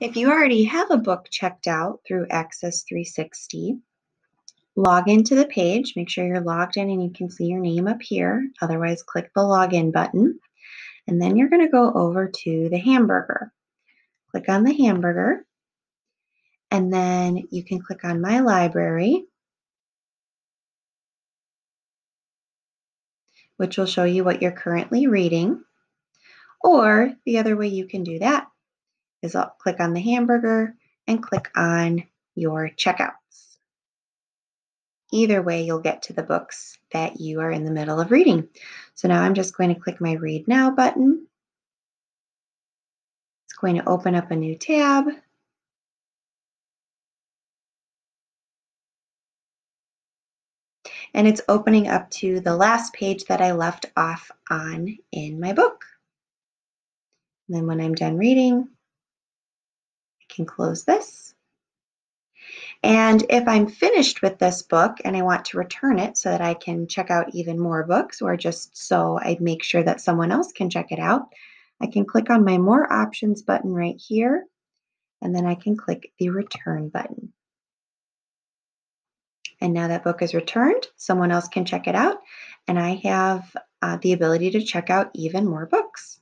If you already have a book checked out through Axis 360, log into the page. Make sure you're logged in and you can see your name up here. Otherwise, click the login button. And then you're going to go over to the hamburger. Click on the hamburger. And then you can click on My Library, which will show you what you're currently reading. Or the other way you can do that is I'll click on the hamburger and click on your checkouts. Either way, you'll get to the books that you are in the middle of reading. So now I'm just going to click my Read Now button. It's going to open up a new tab. And it's opening up to the last page that I left off on in my book. And then when I'm done reading, can close this. And if I'm finished with this book and I want to return it so that I can check out even more books or just so I make sure that someone else can check it out, I can click on my More Options button right here, and then I can click the Return button. And now that book is returned, someone else can check it out, and I have uh, the ability to check out even more books.